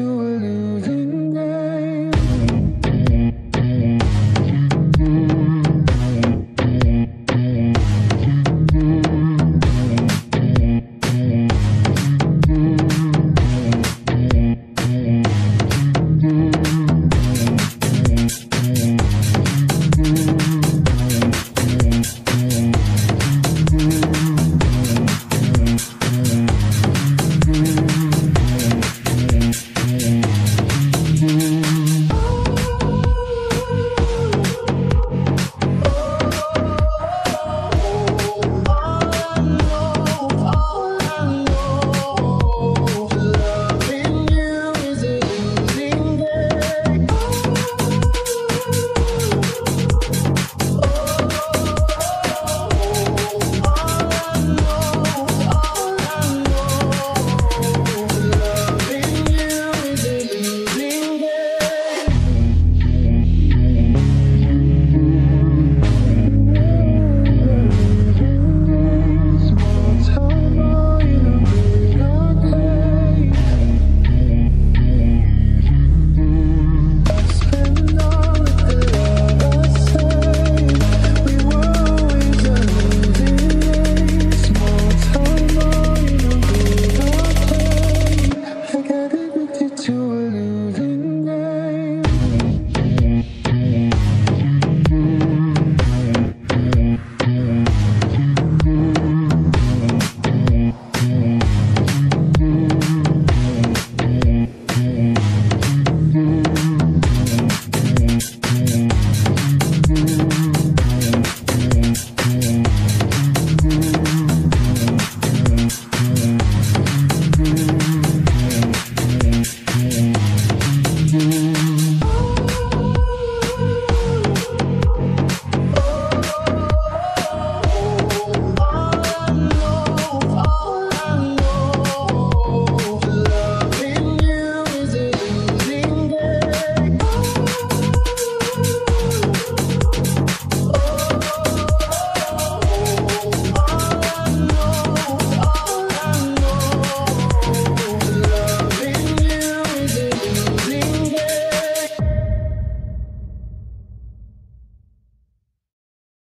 to lose.